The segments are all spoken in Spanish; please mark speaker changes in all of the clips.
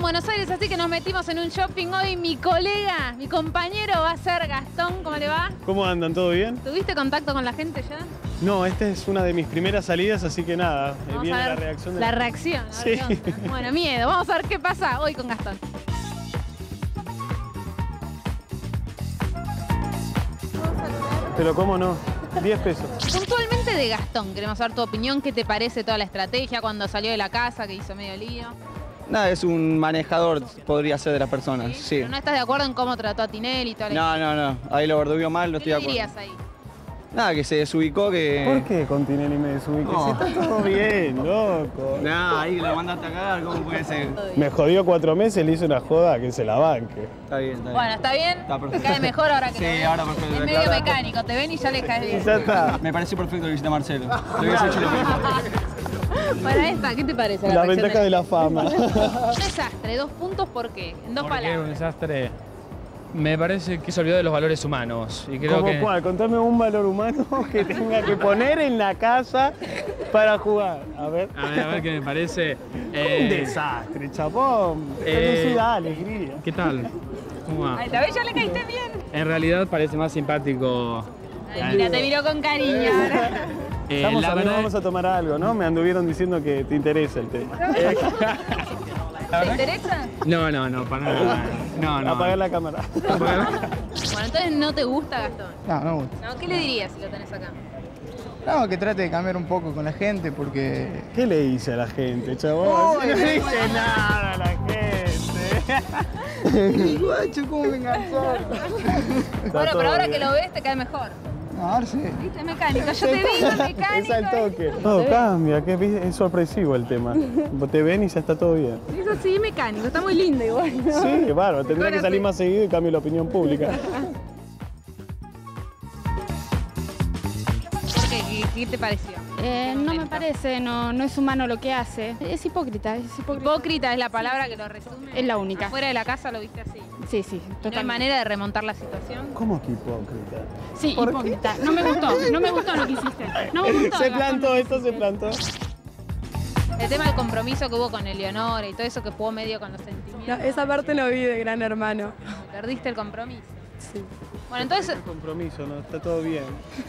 Speaker 1: Buenos Aires, así que nos metimos en un shopping hoy. Mi colega, mi compañero va a ser Gastón. ¿Cómo le va?
Speaker 2: ¿Cómo andan? ¿Todo bien?
Speaker 1: ¿Tuviste contacto con la gente ya?
Speaker 2: No, esta es una de mis primeras salidas, así que nada, eh,
Speaker 1: Vamos
Speaker 2: viene
Speaker 1: a
Speaker 2: la reacción de
Speaker 1: La reacción. a ver
Speaker 2: Sí.
Speaker 1: qué onda. Bueno, miedo. Vamos a ver qué pasa hoy con Gastón.
Speaker 2: Pero cómo no, 10 pesos.
Speaker 1: Puntualmente de Gastón, queremos saber tu opinión. ¿Qué te parece toda la estrategia cuando salió de la casa, que hizo medio lío?
Speaker 3: Nada, es un manejador, podría ser de las personas, sí.
Speaker 1: ¿Pero no estás de acuerdo en cómo trató a Tinelli y toda la
Speaker 3: No, no, no, ahí lo verdubió mal, no
Speaker 1: ¿Qué
Speaker 3: estoy de
Speaker 1: le
Speaker 3: acuerdo.
Speaker 1: dirías ahí?
Speaker 3: Nada, que se desubicó, que...
Speaker 2: ¿Por qué con Tinelli me desubiqué?
Speaker 3: No.
Speaker 2: Si está todo bien, loco.
Speaker 3: Nah, ahí lo mandaste a cagar, ¿cómo puede ser?
Speaker 2: Me jodió cuatro meses, le hice una joda que se la banque.
Speaker 3: Está bien, está bien.
Speaker 1: Bueno, ¿está bien?
Speaker 3: Está perfecto.
Speaker 1: ¿Te cae mejor ahora que
Speaker 3: Sí,
Speaker 1: lo ves?
Speaker 3: ahora perfecto.
Speaker 1: Es medio mecánico, te ven y ya le caes bien.
Speaker 2: Ya está.
Speaker 3: Me pareció perfecto lo que hiciste a Marcelo. Lo hubiese hecho lo mismo.
Speaker 1: Para esta, ¿qué te parece la,
Speaker 2: La ventaja de la fama.
Speaker 1: Un desastre, dos puntos, ¿por qué? En dos
Speaker 4: es un
Speaker 1: palabras.
Speaker 4: desastre. Me parece que se olvidó de los valores humanos. Y creo
Speaker 2: ¿Cómo
Speaker 4: que.
Speaker 2: cuál? Contame un valor humano que tenga que poner en la casa para jugar. A ver.
Speaker 4: A ver, a ver qué me parece.
Speaker 2: Un
Speaker 4: Eh,
Speaker 2: desastre, chapón.
Speaker 4: eh,
Speaker 2: Felicidad, alegría.
Speaker 4: ¿Qué tal? ¿Cómo va?
Speaker 1: ¿la ves? Ya le caíste bien.
Speaker 4: En realidad parece más simpático.
Speaker 1: Ay, mira, te miró con cariño.
Speaker 4: Eh,
Speaker 2: Estamos
Speaker 4: la verdad,
Speaker 2: vamos a tomar algo, ¿no? Me anduvieron diciendo que te interesa el tema.
Speaker 1: ¿Te interesa?
Speaker 4: No, no, no, para nada. No, no.
Speaker 2: Apagar la cámara.
Speaker 1: Bueno, entonces no te gusta Gastón.
Speaker 5: No, no gusta.
Speaker 1: ¿No? ¿Qué le dirías si lo tenés acá?
Speaker 5: No, que trate de cambiar un poco con la gente porque.
Speaker 2: ¿Qué le hice a la gente, chabón?
Speaker 5: Oh,
Speaker 2: no le hice nada a la gente.
Speaker 5: Guacho, cómo me enganchó.
Speaker 2: Está
Speaker 1: bueno, pero ahora
Speaker 2: bien.
Speaker 1: que lo ves te cae mejor.
Speaker 5: No, sí.
Speaker 1: ¿Viste? Es mecánico. Yo te digo, mecánico.
Speaker 2: Es al toque. Todo cambia, que es sorpresivo el tema. Te ven y ya está todo bien.
Speaker 1: Eso sí, es mecánico. Está muy lindo igual.
Speaker 2: Sí, bárbaro. Tendría que salir más seguido y cambio la opinión pública.
Speaker 1: ¿Por qué? ¿Qué, qué te pareció?
Speaker 6: Eh, no me parece, no, no es humano lo que hace. Es hipócrita, es hipócrita.
Speaker 1: Hipócrita es la palabra que lo resume.
Speaker 6: Es la única.
Speaker 1: Fuera de la casa lo viste así.
Speaker 6: Sí, sí,
Speaker 1: ¿No hay
Speaker 6: totalmente.
Speaker 1: manera de remontar la situación?
Speaker 2: ¿Cómo que hipócrita?
Speaker 6: Sí, hipócrita. No me gustó, no me gustó lo que hiciste. No me gustó.
Speaker 2: Se plantó, esto se plantó.
Speaker 1: El tema del compromiso que hubo con Eleonora y todo eso que jugó medio con los
Speaker 7: No,
Speaker 1: sentimientos.
Speaker 7: esa parte no vi de Gran Hermano.
Speaker 1: ¿Perdiste el compromiso?
Speaker 7: Sí.
Speaker 1: Bueno, entonces,
Speaker 2: Compromiso, ¿no? Está todo bien.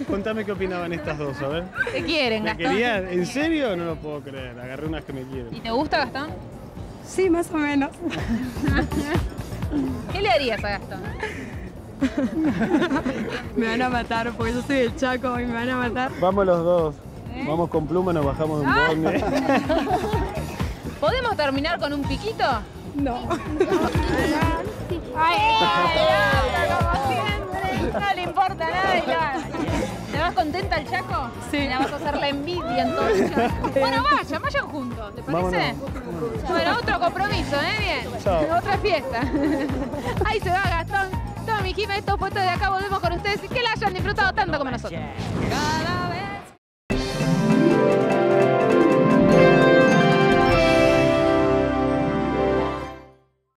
Speaker 2: Contame qué opinaban estas dos, a ver.
Speaker 1: ¿te quieren,
Speaker 2: ¿Me
Speaker 1: Gastón?
Speaker 2: querían? ¿En serio? No lo puedo creer. Agarré unas que me quieren.
Speaker 1: ¿Y te gusta Gastón?
Speaker 7: Sí, más o menos.
Speaker 1: ¿Qué le harías a Gastón?
Speaker 7: Me van a matar porque yo soy de Chaco y me van a matar.
Speaker 2: Vamos los dos. Vamos con pluma, nos bajamos de un bondi.
Speaker 1: ¿Podemos terminar con un piquito?
Speaker 7: No.
Speaker 1: ¡Ay, ay, contenta al Chaco?
Speaker 7: Sí.
Speaker 1: La vas a hacer la envidia entonces. bueno, vayan, vayan juntos, ¿te parece? Bueno, otro compromiso, ¿eh? Bien.
Speaker 2: Chao.
Speaker 1: Otra fiesta. Ahí se va Gastón. Toma, mi Jime, estos puestos de acá volvemos con ustedes y que la hayan disfrutado tanto como nosotros.